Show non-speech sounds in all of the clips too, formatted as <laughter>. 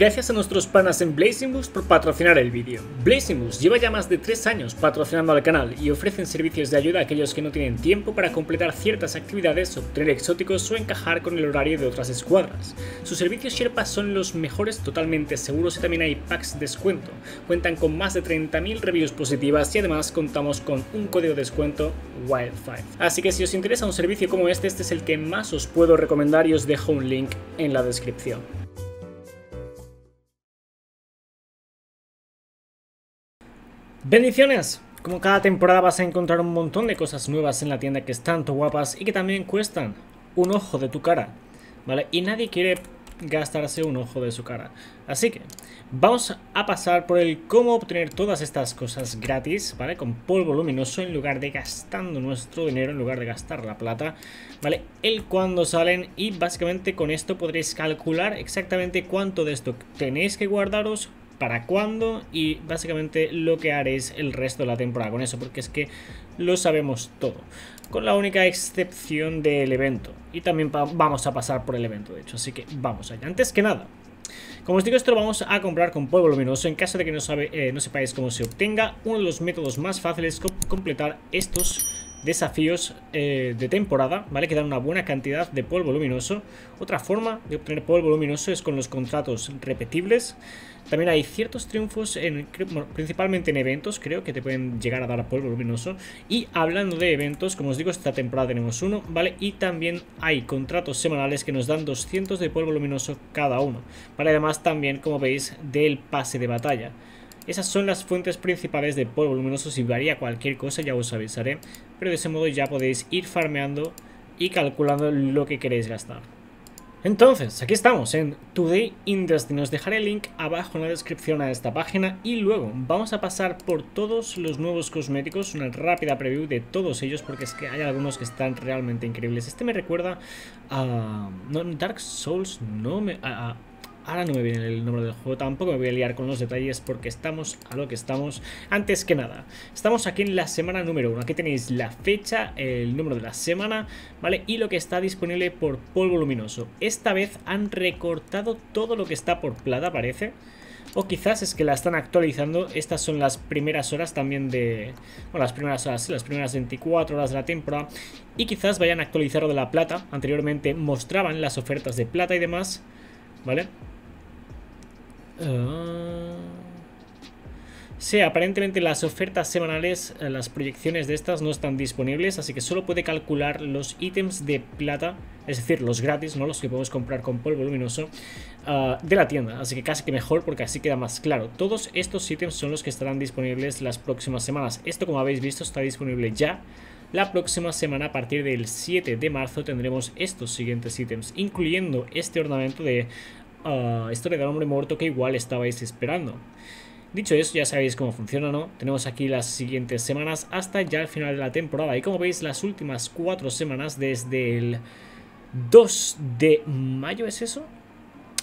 Gracias a nuestros panas en Blazing Boost por patrocinar el vídeo. Blazing Boost lleva ya más de 3 años patrocinando al canal y ofrecen servicios de ayuda a aquellos que no tienen tiempo para completar ciertas actividades, obtener exóticos o encajar con el horario de otras escuadras. Sus servicios Sherpa son los mejores totalmente seguros y también hay packs de descuento. Cuentan con más de 30.000 reviews positivas y además contamos con un código de descuento Wild5. Así que si os interesa un servicio como este, este es el que más os puedo recomendar y os dejo un link en la descripción. Bendiciones. Como cada temporada vas a encontrar un montón de cosas nuevas en la tienda que están tan guapas y que también cuestan un ojo de tu cara, ¿vale? Y nadie quiere gastarse un ojo de su cara. Así que vamos a pasar por el cómo obtener todas estas cosas gratis, ¿vale? Con polvo luminoso en lugar de gastando nuestro dinero, en lugar de gastar la plata, ¿vale? El cuándo salen y básicamente con esto podréis calcular exactamente cuánto de esto tenéis que guardaros para cuándo y básicamente lo que haréis el resto de la temporada con eso, porque es que lo sabemos todo, con la única excepción del evento. Y también vamos a pasar por el evento, de hecho, así que vamos allá. Antes que nada, como os digo, esto lo vamos a comprar con polvo luminoso. En caso de que no, sabe, eh, no sepáis cómo se obtenga, uno de los métodos más fáciles es completar estos desafíos eh, de temporada, ¿vale? Que dan una buena cantidad de polvo luminoso. Otra forma de obtener polvo luminoso es con los contratos repetibles. También hay ciertos triunfos, en, principalmente en eventos, creo, que te pueden llegar a dar polvo luminoso. Y hablando de eventos, como os digo, esta temporada tenemos uno, ¿vale? Y también hay contratos semanales que nos dan 200 de polvo luminoso cada uno. ¿Vale? Además también, como veis, del pase de batalla. Esas son las fuentes principales de polvo luminoso. Si varía cualquier cosa ya os avisaré. Pero de ese modo ya podéis ir farmeando y calculando lo que queréis gastar. Entonces, aquí estamos en Today Industry. Os dejaré el link abajo en la descripción a esta página y luego vamos a pasar por todos los nuevos cosméticos, una rápida preview de todos ellos porque es que hay algunos que están realmente increíbles. Este me recuerda a... Dark Souls, no me... A, Ahora no me viene el nombre del juego, tampoco me voy a liar con los detalles porque estamos a lo que estamos. Antes que nada, estamos aquí en la semana número 1. Aquí tenéis la fecha, el número de la semana, ¿vale? Y lo que está disponible por polvo luminoso. Esta vez han recortado todo lo que está por plata, parece. O quizás es que la están actualizando. Estas son las primeras horas también de... Bueno, las primeras horas, las primeras 24 horas de la temporada. Y quizás vayan a actualizar lo de la plata. Anteriormente mostraban las ofertas de plata y demás. ¿Vale? Ah. Sí, aparentemente las ofertas semanales, eh, las proyecciones de estas no están disponibles, así que solo puede calcular los ítems de plata, es decir, los gratis, no los que podemos comprar con polvo luminoso, ah, de la tienda. Así que casi que mejor porque así queda más claro. Todos estos ítems son los que estarán disponibles las próximas semanas. Esto, como habéis visto, está disponible ya. La próxima semana, a partir del 7 de marzo, tendremos estos siguientes ítems, incluyendo este ornamento de historia del hombre muerto que igual estabais esperando. Dicho eso, ya sabéis cómo funciona, ¿no? Tenemos aquí las siguientes semanas hasta ya el final de la temporada. Y como veis, las últimas cuatro semanas desde el 2 de mayo, ¿es eso?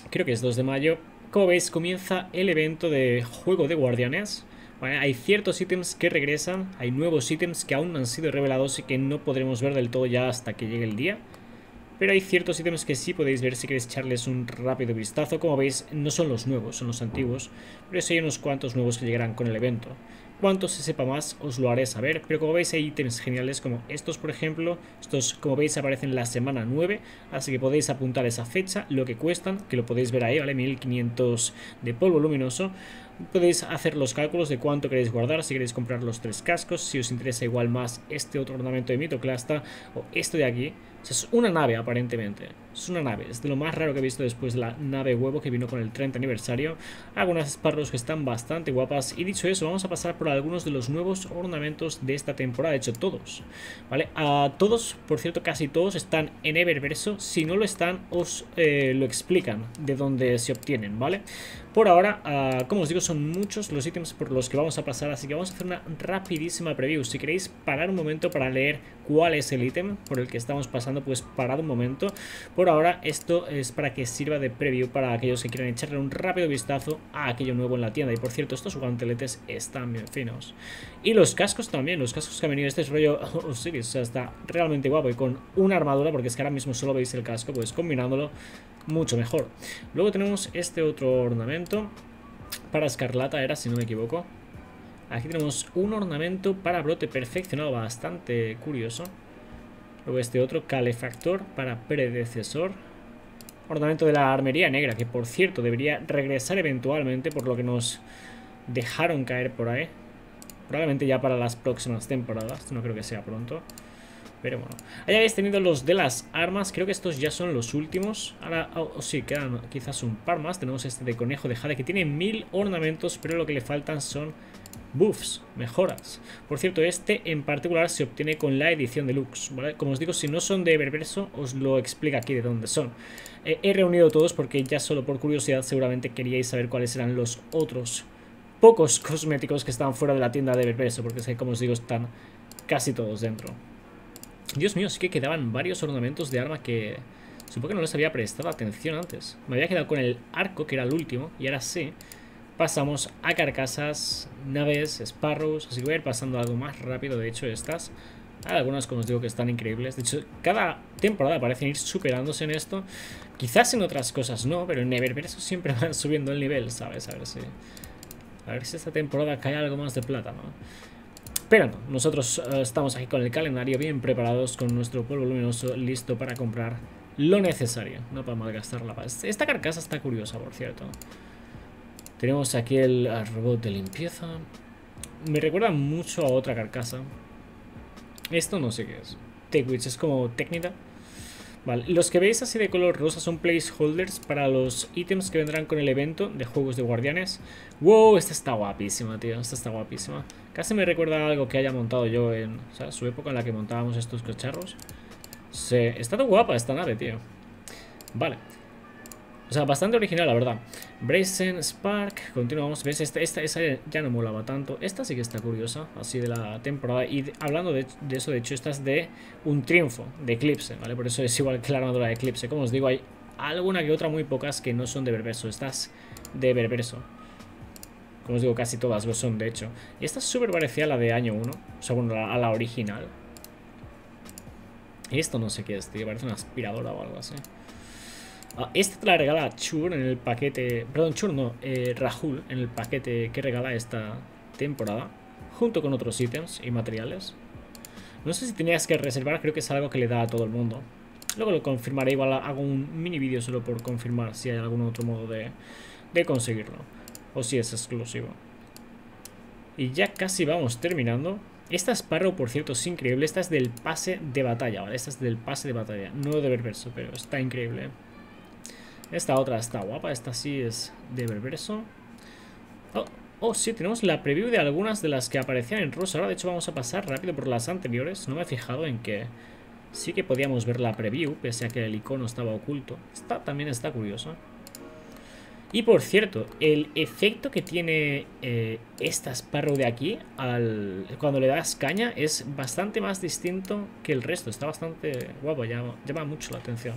Creo que es 2 de mayo. Como veis, comienza el evento de Juego de Guardianes. hay ciertos ítems que regresan, hay nuevos ítems que aún no han sido revelados y que no podremos ver del todo ya hasta que llegue el día. Pero hay ciertos ítems que sí podéis ver si queréis echarles un rápido vistazo. Como veis, no son los nuevos, son los antiguos. Pero sí hay unos cuantos nuevos que llegarán con el evento. Cuanto se sepa más, os lo haré saber. Pero como veis, hay ítems geniales como estos, por ejemplo. Estos, como veis, aparecen la semana 9. Así que podéis apuntar esa fecha, lo que cuestan, que lo podéis ver ahí, ¿vale? 1500 de polvo luminoso. Podéis hacer los cálculos de cuánto queréis guardar, si queréis comprar los tres cascos, si os interesa igual más este otro ornamento de mitoclasta o este de aquí. Es una nave aparentemente, es una nave, es de lo más raro que he visto después de la nave huevo que vino con el 30 aniversario. Algunas Sparrows que están bastante guapas y dicho eso vamos a pasar por algunos de los nuevos ornamentos de esta temporada, de hecho todos, ¿vale? A todos, por cierto casi todos están en Eververso, si no lo están os eh, lo explican de dónde se obtienen, ¿vale? Por ahora, ah, como os digo, son muchos los ítems por los que vamos a pasar, así que vamos a hacer una rapidísima preview. Si queréis parar un momento para leer cuál es el ítem por el que estamos pasando pues parad un momento. Por ahora, esto es para que sirva de preview para aquellos que quieran echarle un rápido vistazo a aquello nuevo en la tienda. Y por cierto, estos guanteletes están bien finos. Y los cascos también, los cascos que han venido, este es rollo <laughs> Osiris, o sea, está realmente guapo. Y con una armadura, porque es que ahora mismo solo veis el casco, pues combinándolo mucho mejor. Luego tenemos este otro ornamento para escarlata, era si no me equivoco. Aquí tenemos un ornamento para brote perfeccionado, bastante curioso. Luego este otro, calefactor para predecesor. Ornamento de la armería negra, que por cierto debería regresar eventualmente por lo que nos dejaron caer por ahí. Probablemente ya para las próximas temporadas, no creo que sea pronto. Pero bueno, ahí habéis tenido los de las armas Creo que estos ya son los últimos Ahora, oh, oh, sí, quedan quizás un par más Tenemos este de conejo de jade que tiene mil ornamentos Pero lo que le faltan son buffs, mejoras. Por cierto, este en particular se obtiene con la edición deluxe, ¿vale? Como os digo, si no son de Eververso, os lo explico aquí de dónde son. Eh, he reunido todos porque ya solo por curiosidad seguramente queríais saber cuáles eran los otros pocos <laughs> cosméticos que estaban fuera de la tienda de Eververso, porque es que, como os digo, están casi todos dentro. Dios mío, sí que quedaban varios ornamentos de arma que... Supongo que no les había prestado atención antes. Me había quedado con el arco, que era el último, y ahora sí pasamos a carcasas, naves, sparrows, así que voy a ir pasando algo más rápido, de hecho estas. Hay algunas, como os digo, que están increíbles. De hecho, cada temporada parecen ir superándose en esto. Quizás en otras cosas no, pero en Eververso siempre <laughs> van subiendo el nivel, ¿sabes? A ver si... A ver si esta temporada cae algo más de plata, ¿no? Pero no, nosotros eh, estamos aquí con el calendario bien preparados, con nuestro polvo luminoso listo para comprar lo necesario, no para malgastar la paz. Esta carcasa está curiosa, por cierto. Tenemos aquí el robot de limpieza. Me recuerda mucho a otra carcasa. Esto no sé qué es. Techwitch es como técnica. Vale, los que veis así de color rosa son placeholders para los ítems que vendrán con el evento de juegos de guardianes. ¡Wow! Esta está guapísima, tío. Esta está guapísima. Casi me recuerda a algo que haya montado yo en su época en la que montábamos estos cacharros. Sí, está tan guapa esta nave, tío. Vale. O sea, bastante original, la verdad. Brazen, Spark, continuamos. ¿Ves? Esta, esta, esa ya no molaba tanto. Esta sí que está curiosa, así de la temporada. Y hablando de, eso, de hecho, esta es de un triunfo de Eclipse, ¿vale? Por eso es igual que la armadura de Eclipse. Como os digo, hay alguna que otra, muy pocas, que no son de Berverso. Estas de Berverso. Como os digo, casi todas lo son, de hecho. Y esta es súper parecida a la de año 1. O sea, bueno, a la original. Y esto no sé qué es, tío. Parece una aspiradora o algo así. Ah, esta te la regala Chur en el paquete... Perdón, Chur no, eh, Rahul en el paquete que regala esta temporada. Junto con otros ítems y materiales. No sé si tenías que reservar, creo que es algo que le da a todo el mundo. Luego lo confirmaré, igual hago un mini vídeo solo por confirmar si hay algún otro modo de, conseguirlo. O si es exclusivo. Y ya casi vamos terminando. Esta Sparrow, por cierto, es increíble. Esta es del pase de batalla, ¿vale? Esta es del pase de batalla. No de verso, pero está increíble. Esta otra está guapa, esta sí es de Berverso. Oh, oh, sí, tenemos la preview de algunas de las que aparecían en rosa. Ahora, de hecho, vamos a pasar rápido por las anteriores. No me he fijado en que sí que podíamos ver la preview, pese a que el icono estaba oculto. Esta también está curiosa. Y por cierto, el efecto que tiene eh, esta Sparrow de aquí al, cuando le das caña es bastante más distinto que el resto. Está bastante guapo, llama mucho la atención.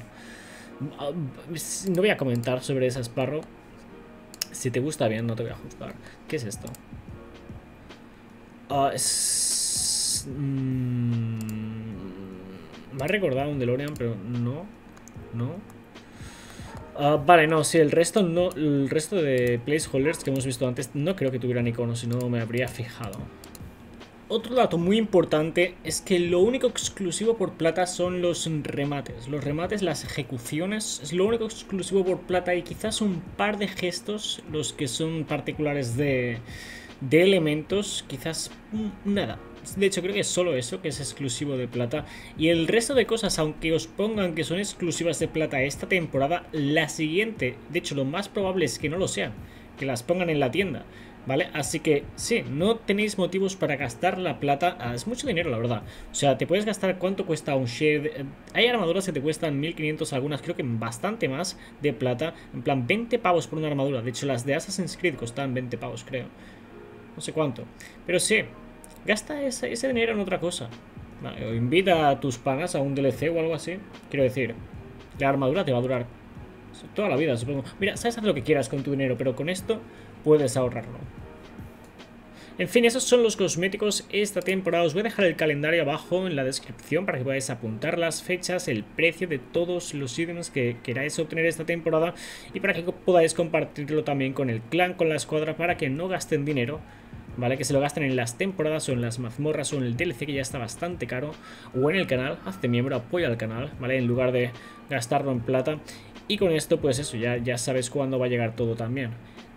No voy a comentar sobre ese Sparrow. Si te gusta bien, no te voy a juzgar. ¿Qué es esto? Ah, es... Mm, me ha recordado un DeLorean, pero no. No. Ah, vale, no, sí, el resto no. El resto de placeholders que hemos visto antes no creo que tuvieran iconos, si no me habría fijado. Otro dato muy importante es que lo único exclusivo por plata son los remates. Los remates, las ejecuciones, es lo único exclusivo por plata y quizás un par de gestos, los que son particulares de, de elementos, quizás nada. De hecho, creo que es solo eso que es exclusivo de plata. Y el resto de cosas, aunque os pongan que son exclusivas de plata esta temporada, la siguiente, de hecho, lo más probable es que no lo sean. Que las pongan en la tienda. ¿Vale? Así que sí, no tenéis motivos para gastar la plata. Ah, es mucho dinero, la verdad. O sea, te puedes gastar cuánto cuesta un shed. Eh, hay armaduras que te cuestan 1500, algunas creo que bastante más de plata. En plan, 20 pavos por una armadura. De hecho, las de Assassin's Creed costan 20 pavos, creo. No sé cuánto. Pero sí, gasta ese, dinero en otra cosa. O invita a tus panas a un DLC o algo así. Quiero decir, la armadura te va a durar toda la vida, supongo. Mira, sabes hacer lo que quieras con tu dinero, pero con esto puedes ahorrarlo. En fin, esos son los cosméticos esta temporada. Os voy a dejar el calendario abajo en la descripción para que podáis apuntar las fechas, el precio de todos los ítems que queráis obtener esta temporada y para que podáis compartirlo también con el clan, con la escuadra, para que no gasten dinero ¿vale? Que se lo gasten en las temporadas o en las mazmorras o en el DLC que ya está bastante caro o en el canal, hazte miembro, apoya al canal, ¿vale? En lugar de gastarlo en plata y con esto pues eso, ya, ya sabes cuándo va a llegar todo también.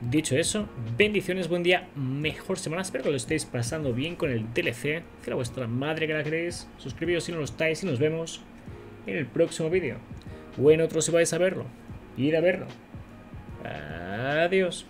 Dicho eso, bendiciones, buen día, mejor semana. Espero que lo estéis pasando bien con el DLC. Que vuestra madre que la queréis. Suscribíos si no lo estáis y nos vemos en el próximo vídeo. O en otro si vais a verlo. Ir a verlo. Adiós.